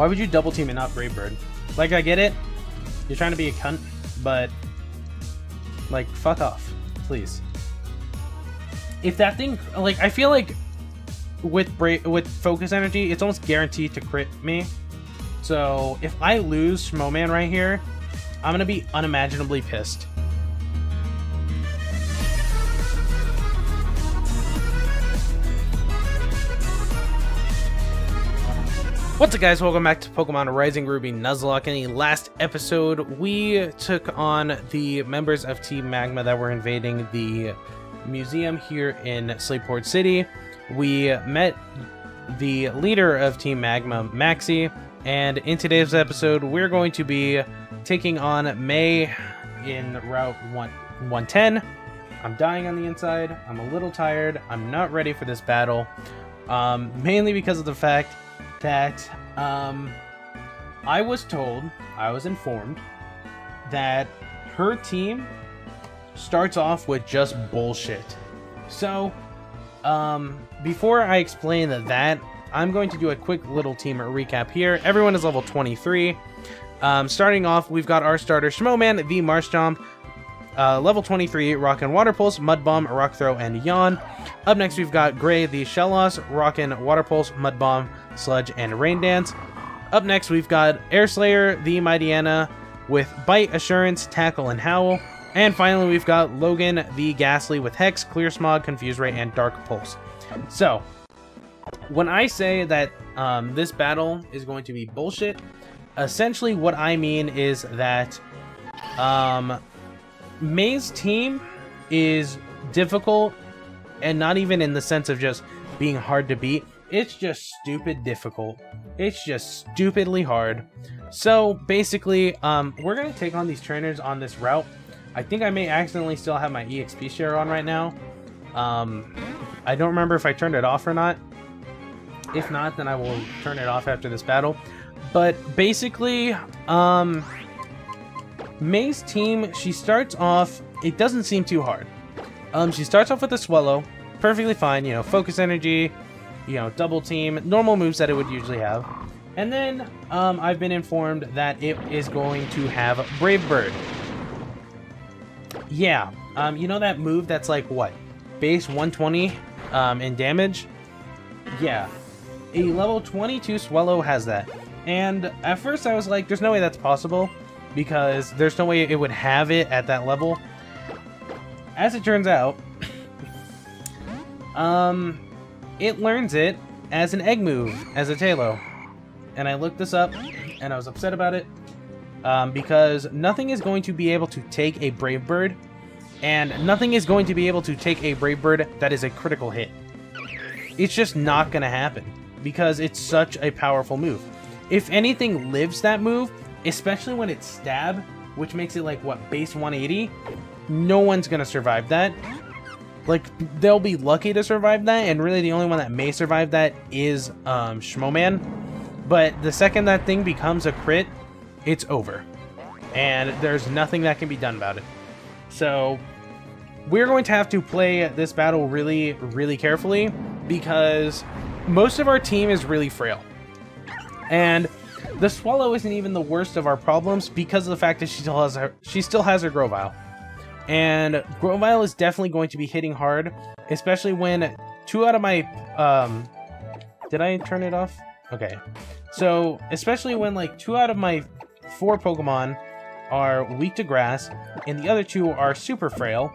Why would you double team and not Brave Bird? Like, I get it. You're trying to be a cunt, but... Like, fuck off. Please. If that thing... Like, I feel like with Bra with Focus Energy, it's almost guaranteed to crit me. So, if I lose Schmoman right here, I'm gonna be unimaginably pissed. What's up guys, welcome back to Pokemon Rising Ruby Nuzlocke. In the last episode, we took on the members of Team Magma that were invading the museum here in Slateport City. We met the leader of Team Magma, Maxie, and in today's episode, we're going to be taking on May in Route 1 110. I'm dying on the inside, I'm a little tired, I'm not ready for this battle, um, mainly because of the fact that um, I was told, I was informed, that her team starts off with just bullshit. So, um, before I explain that, I'm going to do a quick little team recap here. Everyone is level 23. Um, starting off, we've got our starter, Schmoman, the Marshtomp, uh, level 23, Rock and Water Pulse, Mud Bomb, Rock Throw, and Yawn. Up next, we've got Gray, the Shellos, Rock and Water Pulse, Mud Bomb, Sludge, and Rain Dance. Up next, we've got Air Slayer, the Mightyena, with Bite, Assurance, Tackle, and Howl. And finally, we've got Logan, the Gastly, with Hex, Clear Smog, Confuse Ray, and Dark Pulse. So, when I say that um, this battle is going to be bullshit, essentially what I mean is that um, May's team is difficult, and not even in the sense of just being hard to beat. It's just stupid difficult. It's just stupidly hard. So basically, um, we're gonna take on these trainers on this route. I think I may accidentally still have my EXP share on right now. Um, I don't remember if I turned it off or not. If not, then I will turn it off after this battle. But basically, um, May's team, she starts off, it doesn't seem too hard. Um, she starts off with a Swellow, perfectly fine, you know, focus energy, you know, double team, normal moves that it would usually have. And then um, I've been informed that it is going to have Brave Bird. Yeah, um, you know that move that's like, what, base 120 um, in damage? Yeah, a level 22 Swellow has that. And at first I was like, there's no way that's possible because there's no way it would have it at that level. As it turns out, um, it learns it as an egg move, as a Taillow. And I looked this up, and I was upset about it, um, because nothing is going to be able to take a Brave Bird, and nothing is going to be able to take a Brave Bird that is a critical hit. It's just not going to happen, because it's such a powerful move. If anything lives that move, especially when it's stab, which makes it like, what, base 180? No one's going to survive that. Like, they'll be lucky to survive that, and really the only one that may survive that is um, Schmoman. But the second that thing becomes a crit, it's over. And there's nothing that can be done about it. So, we're going to have to play this battle really, really carefully because most of our team is really frail. And the Swellow isn't even the worst of our problems because of the fact that she still has her she still has her Grovyle. And Grovyle is definitely going to be hitting hard, especially when two out of my um did I turn it off? Okay. So, especially when like two out of my four Pokemon are weak to grass and the other two are super frail,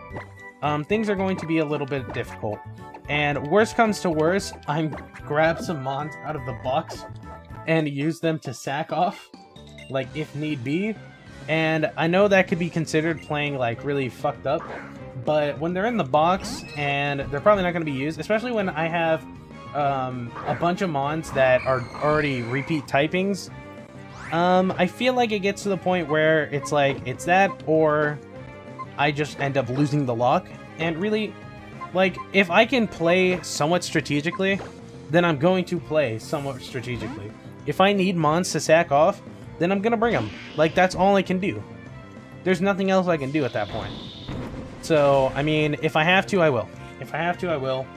um, things are going to be a little bit difficult. And worst comes to worst, I'm grab some Mons out of the box and use them to sack off, like if need be. And I know that could be considered playing like really fucked up, but when they're in the box and they're probably not going to be used, especially when I have um, a bunch of Mons that are already repeat typings, um, I feel like it gets to the point where it's like, it's that or I just end up losing the lock. And really, like, if I can play somewhat strategically, then I'm going to play somewhat strategically. If I need Mons to sack off, then I'm gonna bring them. Like, that's all I can do. There's nothing else I can do at that point. So, I mean, if I have to, I will. If I have to, I will.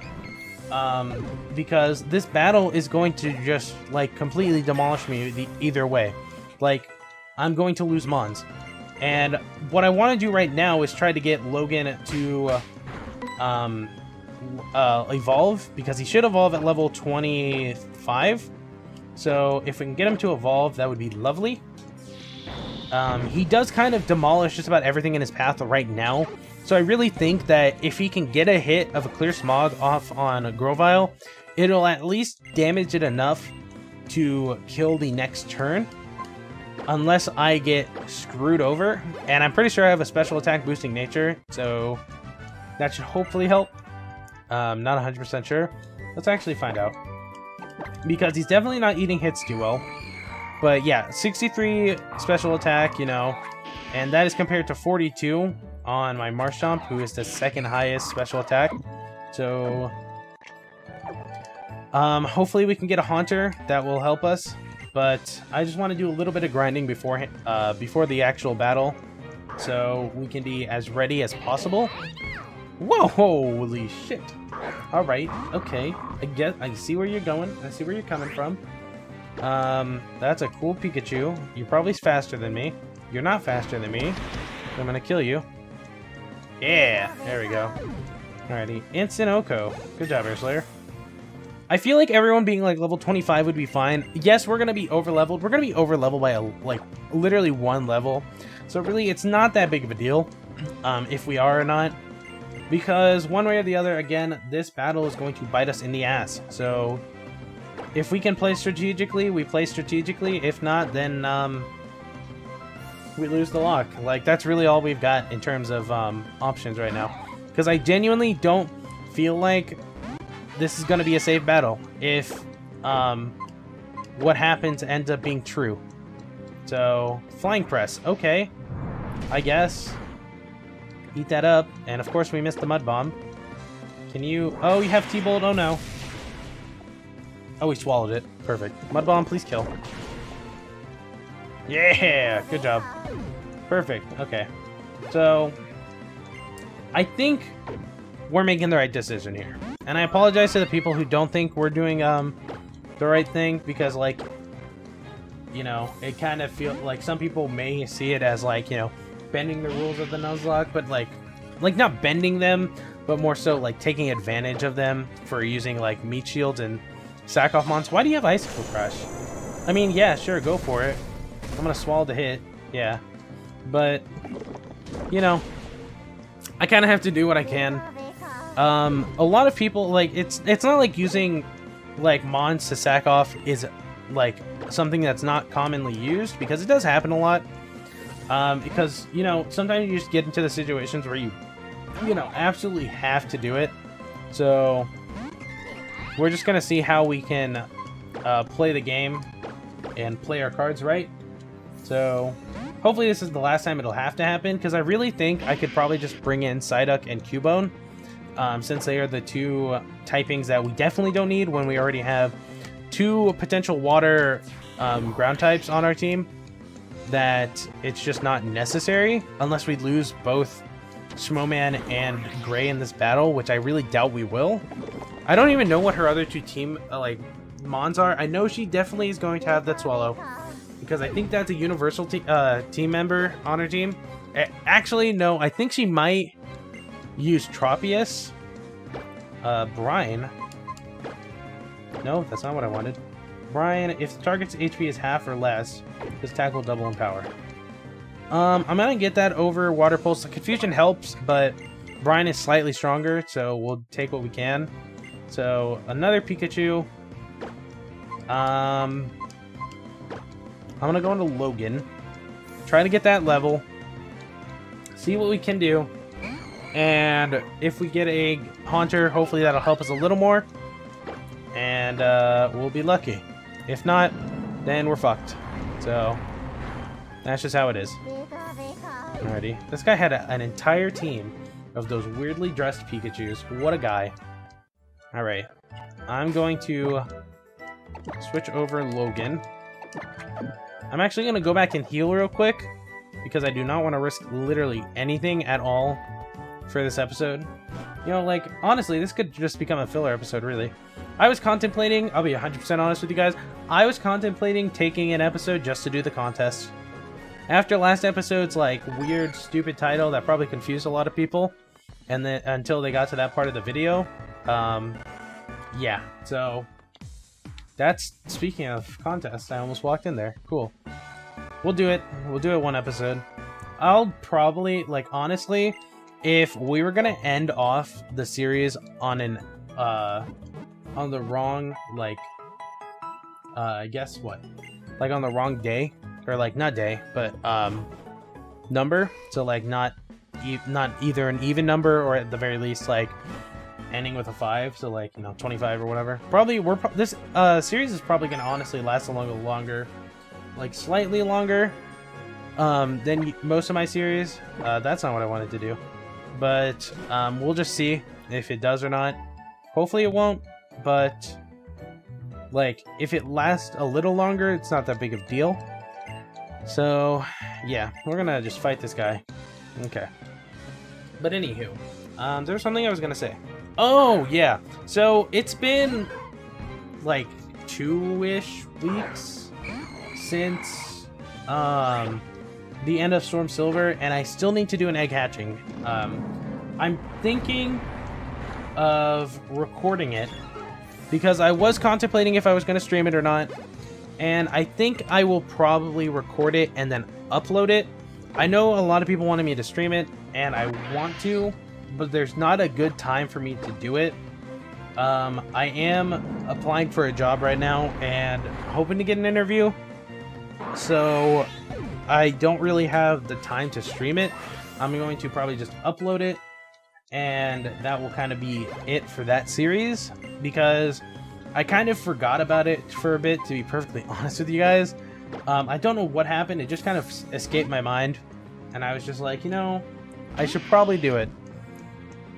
Um, because this battle is going to just, like, completely demolish me the, either way. Like, I'm going to lose Mons. And what I want to do right now is try to get Logan to um, uh, evolve, because he should evolve at level 25. So if we can get him to evolve, that would be lovely. Um, he does kind of demolish just about everything in his path right now. So I really think that if he can get a hit of a Clear Smog off on Grovyle, it'll at least damage it enough to kill the next turn. Unless I get screwed over. And I'm pretty sure I have a special attack boosting nature, so that should hopefully help. Um, not 100% sure. Let's actually find out. Because he's definitely not eating hits too well. But yeah, 63 special attack, you know, and that is compared to 42 on my Marshtomp, who is the second highest special attack. So, um, hopefully we can get a Haunter that will help us. But I just want to do a little bit of grinding before uh, before the actual battle, so we can be as ready as possible. Whoa, holy shit! All right, okay, I get, I see where you're going. I see where you're coming from. Um, that's a cool Pikachu. You're probably faster than me. You're not faster than me. I'm gonna kill you. Yeah, there we go. Alrighty, Instant OHKO. Good job, Air Slayer. I feel like everyone being like level 25 would be fine. Yes, we're gonna be over leveled. We're gonna be over leveled by a, like literally one level. So really, it's not that big of a deal um, if we are or not. Because one way or the other, again, this battle is going to bite us in the ass. So if we can play strategically, we play strategically. If not, then um, we lose the lock. Like, that's really all we've got in terms of um, options right now. Because I genuinely don't feel like this is going to be a safe battle if um, what happens ends up being true. So, Flying Press. Okay. I guess. Eat that up. And of course we missed the Mud Bomb. Can you... Oh, you have T-Bolt. Oh, no. Oh, he swallowed it. Perfect. Mud Bomb, please kill. Yeah! Good job. Perfect. Okay. So, I think we're making the right decision here. And I apologize to the people who don't think we're doing um the right thing because like you know, it kind of feel like some people may see it as like, you know, bending the rules of the Nuzlocke, but like like not bending them, but more so like taking advantage of them for using like meat shields and sack off mons. Why do you have Icicle Crash? I mean, yeah, sure, go for it. I'm gonna swallow the hit, yeah. But, you know, I kind of have to do what I can. Um, a lot of people, like, it's it's not like using, like, Mons to sack off is, like, something that's not commonly used, because it does happen a lot. Um, because, you know, sometimes you just get into the situations where you, you know, absolutely have to do it. So, we're just going to see how we can uh, play the game and play our cards right. So, hopefully this is the last time it'll have to happen, because I really think I could probably just bring in Psyduck and Cubone, um, since they are the two typings that we definitely don't need when we already have two potential water um, ground types on our team, that it's just not necessary, unless we lose both Schmoman and Gray in this battle, which I really doubt we will. I don't even know what her other two team, uh, like, Mons are. I know she definitely is going to have that Swellow because I think that's a universal te uh, team member on her team. A actually, no, I think she might use Tropius. Uh, Brine. No, that's not what I wanted. Brine, if the target's HP is half or less, his attack will double in power. Um, I'm gonna get that over Water Pulse. The Confusion helps, but Brine is slightly stronger, so we'll take what we can. So, another Pikachu. Um, I'm gonna go into Logan. Try to get that level. See what we can do. And if we get a Haunter, hopefully that'll help us a little more. And uh, we'll be lucky. If not, then we're fucked. So, that's just how it is. Alrighty. This guy had a, an entire team of those weirdly dressed Pikachus. What a guy. Alright. I'm going to switch over Logan. I'm actually going to go back and heal real quick because I do not want to risk literally anything at all for this episode. You know, like, honestly, this could just become a filler episode, really. I was contemplating, I'll be 100% honest with you guys, I was contemplating taking an episode just to do the contest. After last episode's, like, weird, stupid title that probably confused a lot of people, and then until they got to that part of the video, um, yeah, so that's speaking of contest. I almost walked in there. Cool. We'll do it. We'll do it one episode. I'll probably like honestly, if we were gonna end off the series on an uh on the wrong like uh guess what? Like on the wrong day or like not day, but um number. So like not e not either an even number or at the very least like ending with a five, so like you know, 25 or whatever. Probably we're pro this uh series is probably gonna honestly last a little longer, like slightly longer, um, than most of my series. Uh, that's not what I wanted to do, but um, we'll just see if it does or not. Hopefully it won't, but like if it lasts a little longer, it's not that big of a deal. So yeah, we're gonna just fight this guy. Okay. But anywho, um, there's something I was gonna say. Oh, yeah. So it's been like two-ish weeks since um, the end of Storm Silver, and I still need to do an egg hatching. Um, I'm thinking of recording it because I was contemplating if I was going to stream it or not, and I think I will probably record it and then upload it. I know a lot of people wanted me to stream it, and I want to, but there's not a good time for me to do it. Um, I am applying for a job right now and hoping to get an interview. So I don't really have the time to stream it. I'm going to probably just upload it and that will kind of be it for that series because I kind of forgot about it for a bit to be perfectly honest with you guys. Um, I don't know what happened. It just kind of escaped my mind and I was just like, you know, I should probably do it.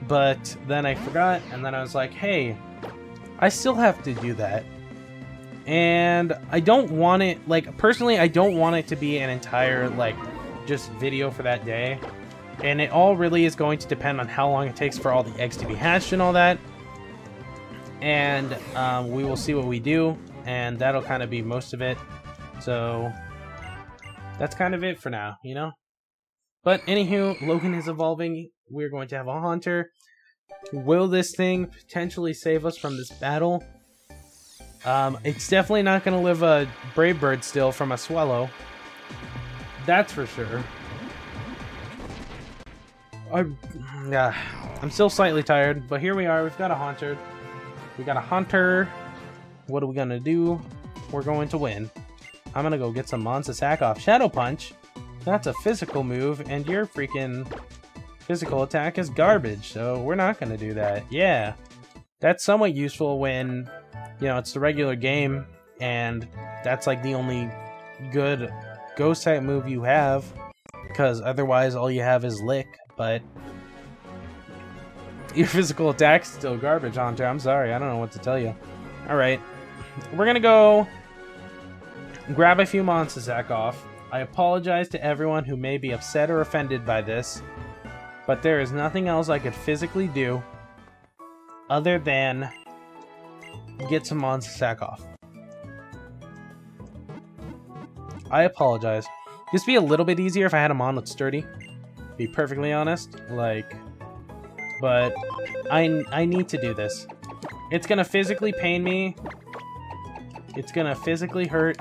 But then I forgot, and then I was like, hey, I still have to do that. And I don't want it, like, personally, I don't want it to be an entire, like, just video for that day. And it all really is going to depend on how long it takes for all the eggs to be hatched and all that. And um, we will see what we do, and that'll kind of be most of it. So, that's kind of it for now, you know? But anywho, Logan is evolving. We're going to have a Haunter. Will this thing potentially save us from this battle? Um, it's definitely not going to live a Brave Bird still from a Swellow. That's for sure. I, yeah, I'm still slightly tired, but here we are. We've got a Haunter. We got a Haunter. What are we going to do? We're going to win. I'm going to go get some Monza Sack off Shadow Punch. That's a physical move, and your freaking physical attack is garbage, so we're not going to do that. Yeah, that's somewhat useful when, you know, it's the regular game, and that's like the only good ghost type move you have, because otherwise all you have is Lick, but your physical attack's still garbage, Haunter. I'm sorry, I don't know what to tell you. Alright, we're to go grab a few Monster off I apologize to everyone who may be upset or offended by this, but there is nothing else I could physically do other than get some monster sack off. I apologize. This would be a little bit easier if I had him on with Sturdy. Be perfectly honest. Like, but I, I need to do this. It's gonna physically pain me. It's gonna physically hurt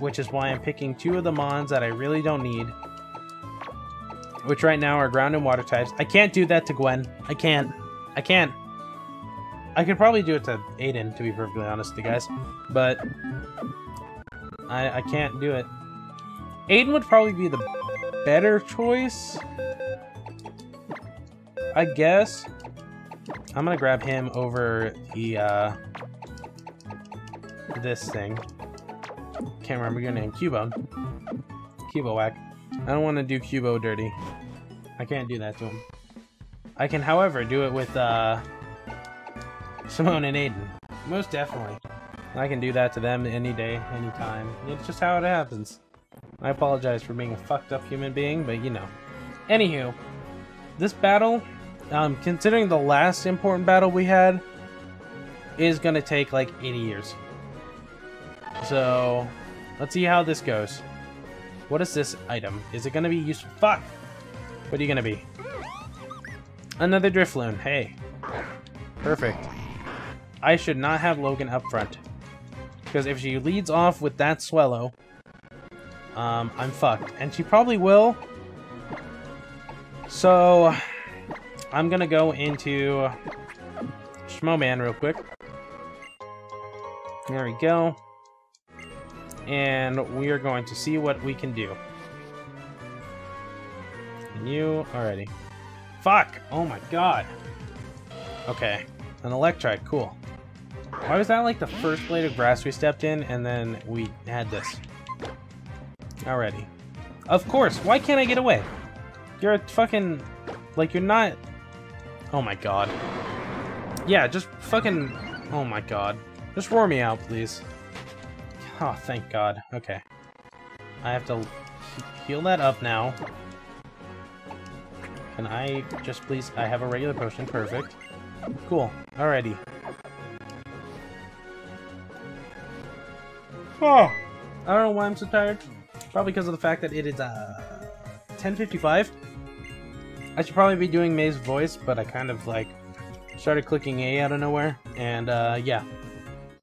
which is why I'm picking two of the Mons that I really don't need. Which right now are ground and water types. I can't do that to Gwen. I can't. I can't. I could probably do it to Aiden, to be perfectly honest with you guys. But I, I can't do it. Aiden would probably be the better choice. I guess. I'm gonna grab him over the, uh, this thing can't remember your name. Cubone. Cubo whack. I don't want to do Cubo dirty. I can't do that to him. I can, however, do it with uh, Simone and Aiden. Most definitely. I can do that to them any day, anytime. It's just how it happens. I apologize for being a fucked up human being, but you know. Anywho, this battle um, considering the last important battle we had is gonna take like 80 years. So, let's see how this goes. What is this item? Is it gonna be useful? Fuck! What are you gonna be? Another Drifloon. Hey. Perfect. I should not have Logan up front. Because if she leads off with that Swellow, um, I'm fucked. And she probably will. So, I'm gonna go into Schmoman real quick. There we go. And we are going to see what we can do. And you, already. Fuck! Oh my god. Okay. An Electrike, cool. Why was that like the first blade of grass we stepped in and then we had this? Already. Of course, why can't I get away? You're a fucking... Like, you're not... Oh my god. Yeah, just fucking... Oh my god. Just roar me out, please. Oh, thank god. Okay. I have to heal that up now. Can I just please... I have a regular potion. Perfect. Cool. Alrighty. Oh! I don't know why I'm so tired. Probably because of the fact that it is, uh... 10.55. I should probably be doing May's voice, but I kind of, like, started clicking A out of nowhere. And, uh, yeah.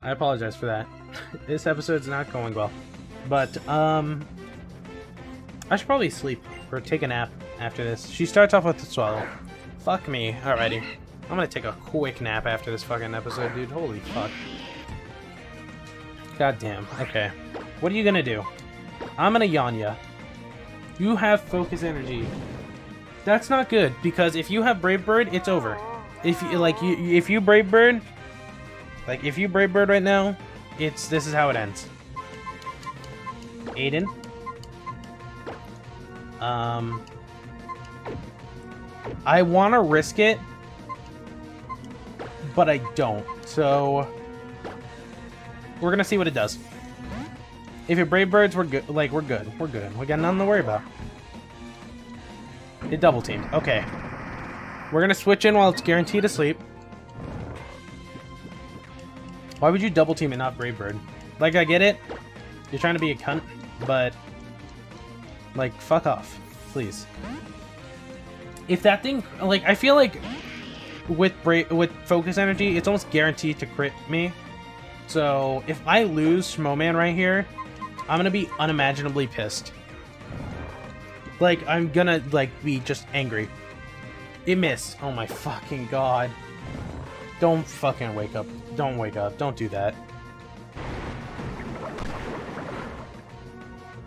I apologize for that. this episode's not going well. But, um... I should probably sleep, or take a nap after this. She starts off with the Swellow. Fuck me. Alrighty. I'm gonna take a quick nap after this fucking episode, dude. Holy fuck. God damn. Okay. What are you gonna do? I'm gonna yawn ya. You have focus energy. That's not good, because if you have Brave Bird, it's over. If you, like, you, if you Brave Bird, like, if you Brave Bird right now, it's, this is how it ends. Aiden. Um, I want to risk it, but I don't. So we're gonna see what it does. If it Brave Birds, we're good. Like we're good. We're good. We got nothing to worry about. It double teamed. Okay. We're gonna switch in while it's guaranteed to sleep. Why would you double team and not Brave Bird? Like I get it. You're trying to be a cunt, but like fuck off, please. If that thing, like I feel like with Bra with focus energy, it's almost guaranteed to crit me. So if I lose Schmoman right here, I'm gonna be unimaginably pissed. Like I'm gonna like be just angry. It missed. Oh my fucking god. Don't fucking wake up. Don't wake up. Don't do that.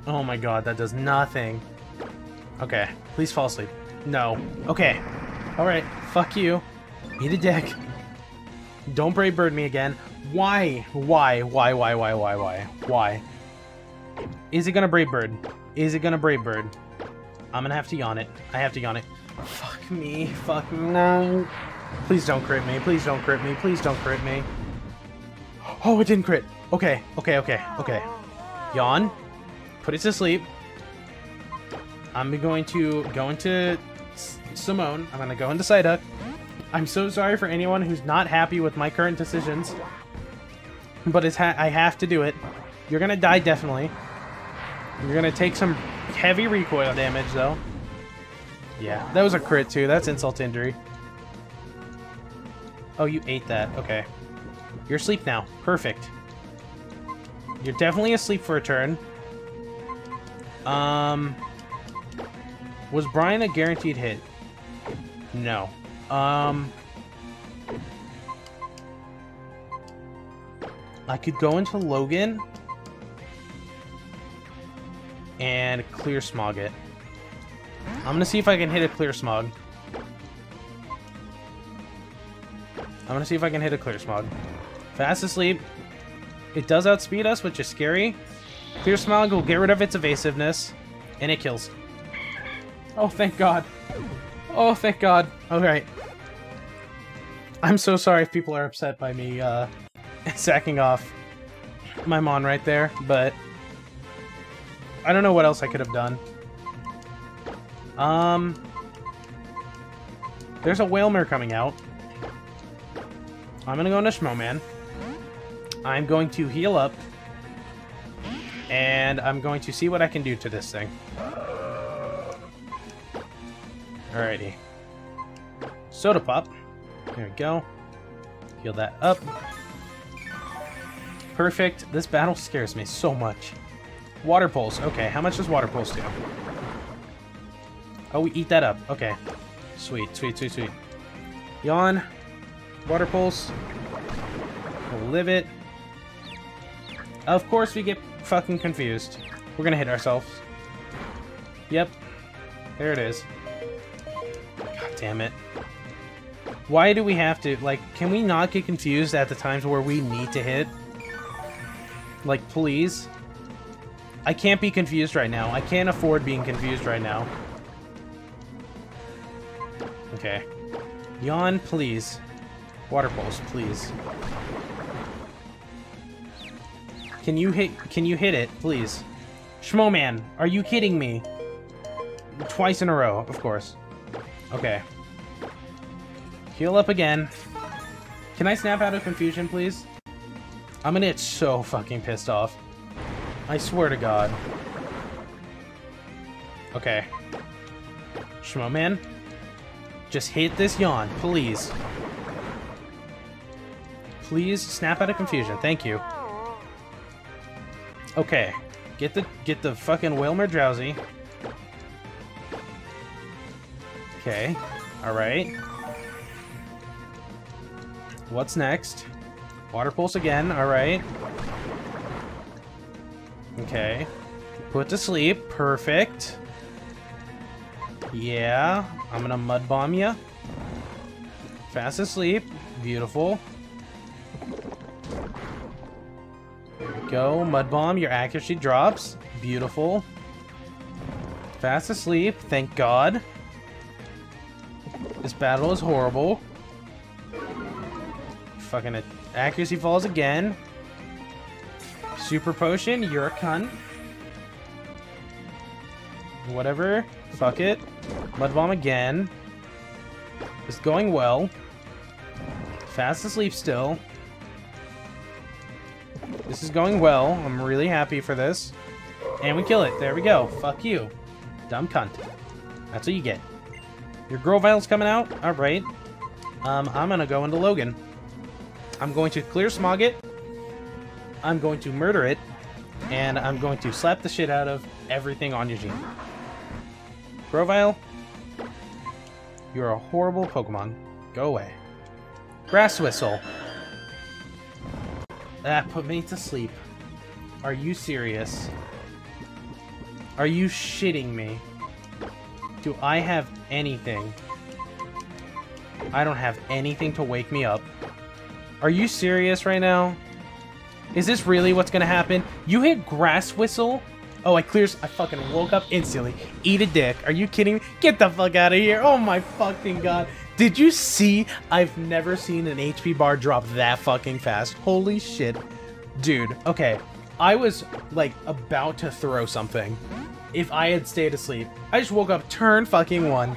Oh my god, that does nothing. Okay, please fall asleep. No. Okay. Alright, fuck you. Eat a dick. Don't Brave Bird me again. Why? Why? Why? Why? Why? Why? Why? Why? Is it gonna Brave Bird? Is it gonna Brave Bird? I'm gonna have to yawn it. I have to yawn it. Fuck me. Fuck no. Please don't crit me. Please don't crit me. Please don't crit me. Oh, it didn't crit. Okay. Okay. Okay. Okay. Yawn. Put it to sleep. I'm going to go into Simone. I'm gonna go into Psyduck. I'm so sorry for anyone who's not happy with my current decisions. But it's ha I have to do it. You're gonna die, definitely. You're gonna take some heavy recoil damage, though. Yeah, that was a crit, too. That's insult injury. Oh, you ate that. Okay. You're asleep now. Perfect. You're definitely asleep for a turn. Um... Was Brine a guaranteed hit? No. Um... I could go into Logan and clear smog it. I'm gonna see if I can hit a clear smog. I'm gonna see if I can hit a clear smog. Fast asleep. It does outspeed us, which is scary. Clear smog will get rid of its evasiveness, and it kills. Oh, thank God. Oh, thank God. Alright. I'm so sorry if people are upset by me uh, sacking off my Mon right there, but I don't know what else I could have done. Um, There's a Wailmer coming out. I'm gonna go into Schmoman. I'm going to heal up. And I'm going to see what I can do to this thing. Alrighty. Soda Pop. There we go. Heal that up. Perfect. This battle scares me so much. Water Pulse. Okay, how much does Water Pulse do? Oh, we eat that up. Okay. Sweet, sweet, sweet, sweet. Yawn. Water Pulse. We'll live it. Of course we get fucking confused. We're gonna hit ourselves. Yep. There it is. God damn it. Why do we have to, like, can we not get confused at the times where we need to hit? Like, please? I can't be confused right now. I can't afford being confused right now. Okay. Yawn, please. Water pulse, please. Can you hit can you hit it, please? Schmoman, are you kidding me? Twice in a row, of course. Okay. Heal up again. Can I snap out of confusion, please? I'm gonna get so fucking pissed off. I swear to God. Okay. Schmoman. just hit this yawn, please. Please snap out of confusion. Thank you. Okay. Get the get the fucking Wailmer drowsy. Okay. Alright. What's next? Water pulse again, alright. Okay. Put to sleep, perfect. Yeah, I'm gonna mud bomb you. Fast asleep, beautiful. Go, mud bomb, your accuracy drops, beautiful. Fast asleep, thank God. This battle is horrible fucking accuracy falls again. Super potion, you're a cunt. Whatever. Fuck it. Mud bomb again. It's going well. Fast asleep still. This is going well. I'm really happy for this. And we kill it. There we go. Fuck you. Dumb cunt. That's what you get. Your Grovyle's coming out? Alright. Um, I'm gonna go into Logan. I'm going to clear smog it. I'm going to murder it. And I'm going to slap the shit out of everything on Eugene. Grovyle, you're a horrible Pokemon. Go away. Grass Whistle. That put me to sleep. Are you serious? Are you shitting me? Do I have anything? I don't have anything to wake me up. Are you serious right now? Is this really what's gonna happen? You hit Grass Whistle? Oh, I clears. I fucking woke up instantly. Eat a dick. Are you kidding me? Get the fuck out of here. Oh my fucking god. Did you see? I've never seen an HP bar drop that fucking fast. Holy shit. Dude, okay. I was, like, about to throw something if I had stayed asleep. I just woke up, turn fucking one.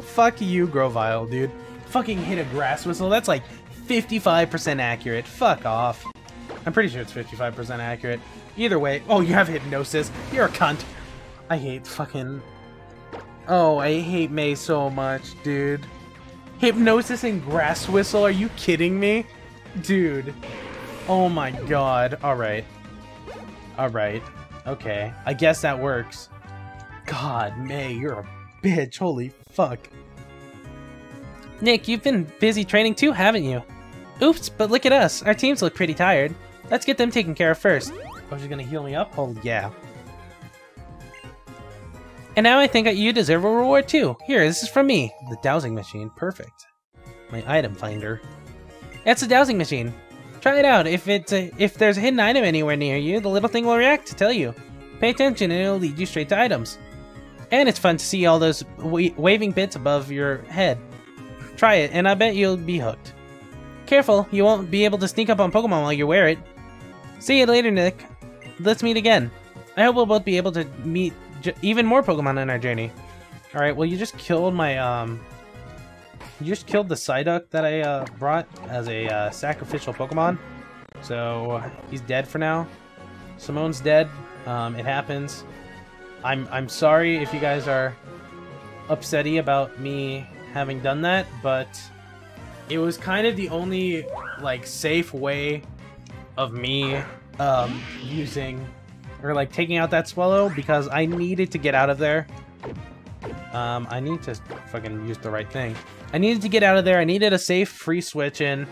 Fuck you, Grovyle, dude. Fucking hit a grass whistle. That's like 55% accurate. Fuck off. I'm pretty sure it's 55% accurate. Either way. Oh, you have hypnosis. You're a cunt. I hate fucking... Oh, I hate May so much, dude. Hypnosis and Grass Whistle? Are you kidding me? Dude. Oh my god. Alright. Alright. Okay. I guess that works. God, May, you're a bitch. Holy fuck. Nick, you've been busy training too, haven't you? Oops, but look at us. Our teams look pretty tired. Let's get them taken care of first. Oh, she's gonna heal me up? Oh, yeah. And now I think that you deserve a reward too. Here, this is from me. The dowsing machine. Perfect. My item finder. It's a dowsing machine. Try it out. If it's a, if there's a hidden item anywhere near you, the little thing will react to tell you. Pay attention and it'll lead you straight to items. And it's fun to see all those wa waving bits above your head. Try it, and I bet you'll be hooked. Careful, you won't be able to sneak up on Pokemon while you wear it. See you later, Nick. Let's meet again. I hope we'll both be able to meet even more Pokemon in our journey. Alright, well you just killed my, um... you just killed the Psyduck that I uh, brought as a uh, sacrificial Pokemon. So he's dead for now. Simone's dead. Um, it happens. I'm I'm sorry if you guys are upsetty about me having done that, but it was kind of the only like safe way of me um, using or like taking out that Swellow because I needed to get out of there. Um, I need to fucking use the right thing. I needed to get out of there. I needed a safe free switch in,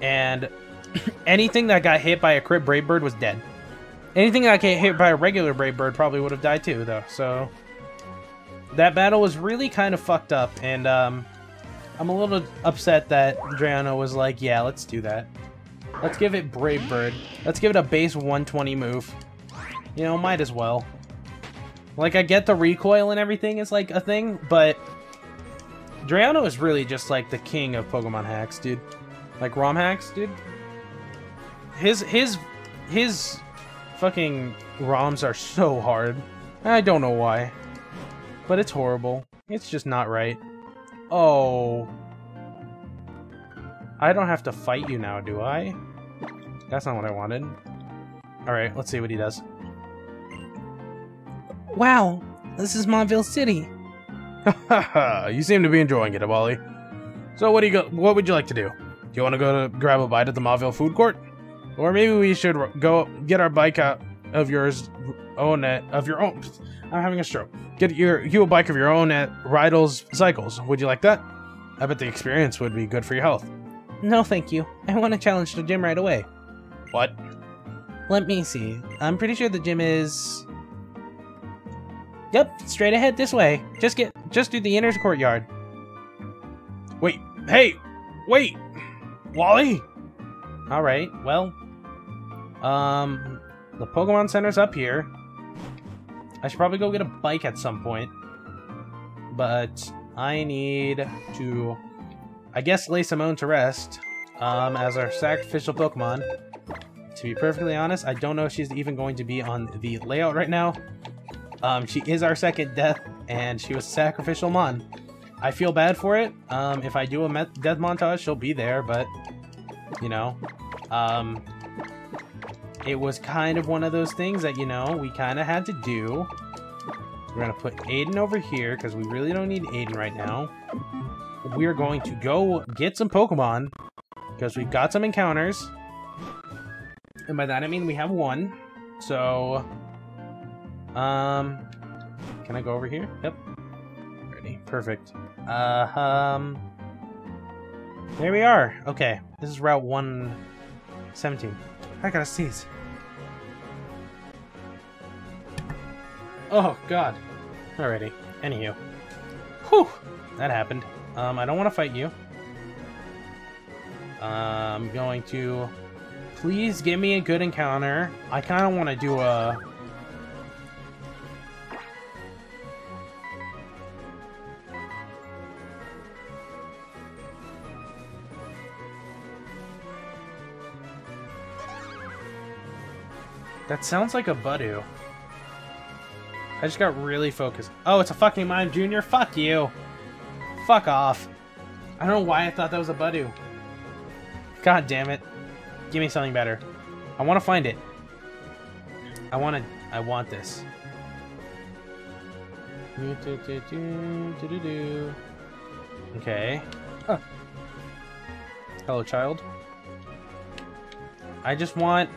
and anything that got hit by a crit Brave Bird was dead. Anything that got hit by a regular Brave Bird probably would have died too, though. So that battle was really kind of fucked up, and um, I'm a little upset that Drayano was like, yeah, let's do that. Let's give it Brave Bird. Let's give it a base 120 move. You know, might as well. Like, I get the recoil and everything is, like, a thing, but... Drayano is really just, like, the king of Pokemon hacks, dude. Like, ROM hacks, dude. His, his, his fucking ROMs are so hard. I don't know why. But it's horrible. It's just not right. Oh. I don't have to fight you now, do I? That's not what I wanted. Alright, let's see what he does. Wow, this is Mauville City. you seem to be enjoying it, Abali. So what do you go? What would you like to do? Do you want to go to grab a bite at the Mauville food court, or maybe we should go get our bike out of yours own at of your own. I'm having a stroke. Get your you a bike of your own at Rydell's Cycles. Would you like that? I bet the experience would be good for your health. No, thank you. I want to challenge the gym right away. What? Let me see. I'm pretty sure the gym is Yep, straight ahead this way. Just get, just do the inner courtyard. Wait, hey, wait, Wally. All right, well, um, the Pokemon Center's up here. I should probably go get a bike at some point, but I need to, I guess, lay Simone to rest um, as our sacrificial Pokemon. To be perfectly honest, I don't know if she's even going to be on the layout right now. Um, she is our second death, and she was sacrificial mon. I feel bad for it. Um, if I do a death montage, she'll be there, but, you know, um, it was kind of one of those things that, you know, we kind of had to do. We're going to put Aiden over here, because we really don't need Aiden right now. We're going to go get some Pokemon, because we've got some encounters. And by that I mean we have one. So, um, can I go over here? Yep. Ready. Perfect. Uh, um, there we are. Okay, this is Route 117. I gotta sneeze. Oh, God. Alrighty. Anywho. Whew! That happened. Um, I don't want to fight you. I'm going to... Please give me a good encounter. I kind of want to do a That sounds like a Budew. I just got really focused. Oh, it's a fucking Mime Junior? Fuck you. Fuck off. I don't know why I thought that was a Budew. God damn it. Give me something better. I want to find it. I want to... I want this. Okay. Hello, child. I just want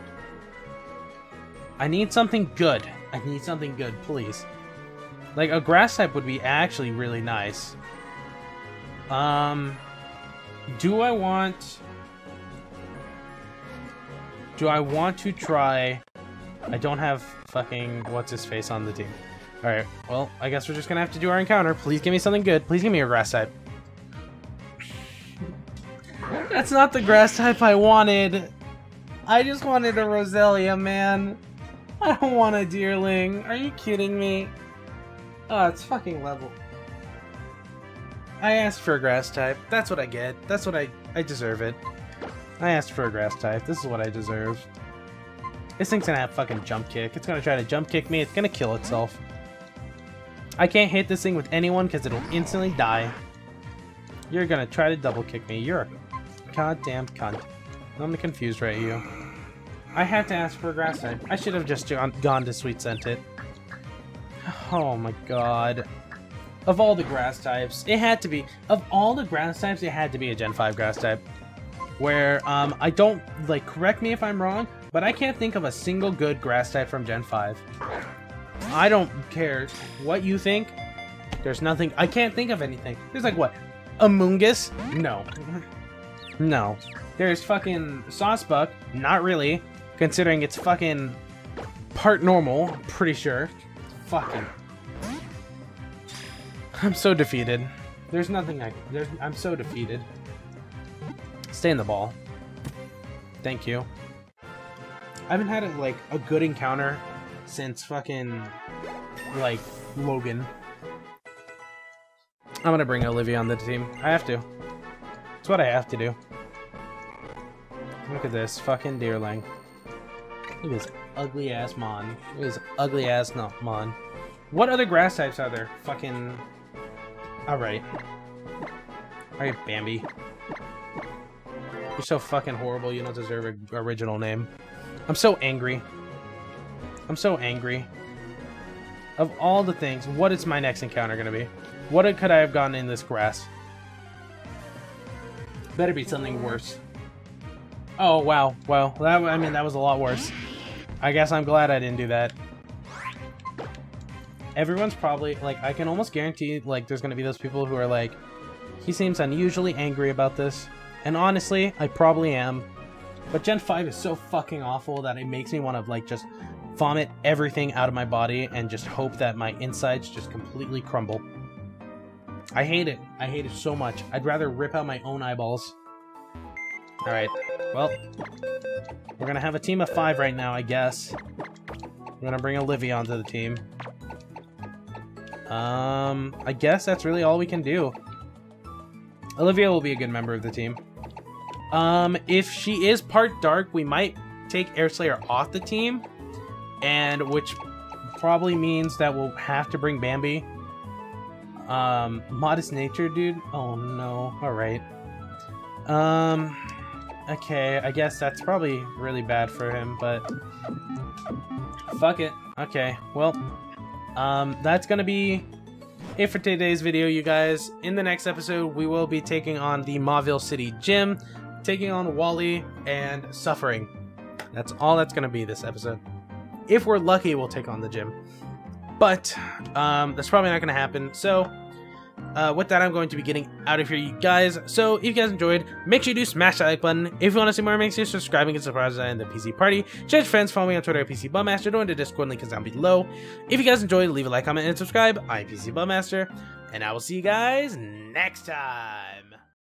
I need something good. I need something good, please. Like, a grass type would be actually really nice. Um, do I want... Do I want to try... I don't have fucking what's-his-face on the team. Alright, well, I guess we're just gonna have to do our encounter. Please give me something good. Please give me a grass type. That's not the grass type I wanted. I just wanted a Roselia, man. I don't want a Deerling. Are you kidding me? Oh, it's fucking level. I asked for a grass type. That's what I get. That's what I... I deserve it. I asked for a grass type. This is what I deserve. This thing's gonna have fucking jump kick. It's gonna try to jump kick me. It's gonna kill itself. I can't hit this thing with anyone because it'll instantly die. You're gonna try to double kick me. You're a goddamn cunt. I'm confused right you. I had to ask for a grass type. I should have just gone, to Sweet Scented. Oh my god. Of all the grass types, it had to be. Of all the grass types, it had to be a Gen 5 grass type. Where, um, I don't, like, correct me if I'm wrong, but I can't think of a single good grass type from Gen 5. I don't care what you think. There's nothing, I can't think of anything. There's like, what, Amoonguss? No. No. There's fucking Sawsbuck. Not really. Considering it's fucking part normal, pretty sure. Fucking. I'm so defeated. There's nothing I. There's, I'm so defeated. Stay in the ball. Thank you. I haven't had a, like a good encounter since fucking like Logan. I'm gonna bring Olivia on the team. I have to. It's what I have to do. Look at this fucking deerling. Look at this ugly ass mon. Look at this ugly ass not mon. What other grass types are there? Fucking. Alright. Alright, Bambi. You're so fucking horrible, you don't deserve an original name. I'm so angry. I'm so angry. Of all the things, what is my next encounter gonna be? What could I have gotten in this grass? Better be something worse. Oh, wow. Well, that, I mean, that was a lot worse. I guess I'm glad I didn't do that. Everyone's probably, like, I can almost guarantee, like, there's gonna be those people who are like, he seems unusually angry about this. And honestly, I probably am. But Gen 5 is so fucking awful that it makes me want to, like, just vomit everything out of my body and just hope that my insides just completely crumble. I hate it. I hate it so much. I'd rather rip out my own eyeballs. Alright. Well, we're gonna have a team of five right now, I guess. We're gonna bring Olivia onto the team. Um, I guess that's really all we can do. Olivia will be a good member of the team. Um, if she is part dark, we might take Air Slayer off the team, and which probably means that we'll have to bring Bambi. Um, modest nature, dude. Oh no. All right. Um, Okay, I guess that's probably really bad for him, but... Fuck it. Okay, well, um, that's gonna be it for today's video, you guys. In the next episode, we will be taking on the Mauville City Gym, taking on Wally, and Suffering. That's all that's gonna be this episode. If we're lucky, we'll take on the gym. But, um, that's probably not gonna happen, so uh, with that, I'm going to be getting out of here, you guys. So, if you guys enjoyed, make sure you do smash that like button. If you want to see more, make sure you subscribe and get surprised in the PC party. Share friends, follow me on Twitter at PC BloodMaster, join the Discord link is down below. If you guys enjoyed, leave a like, comment, and subscribe. I'm PC BloodMaster, and I will see you guys next time.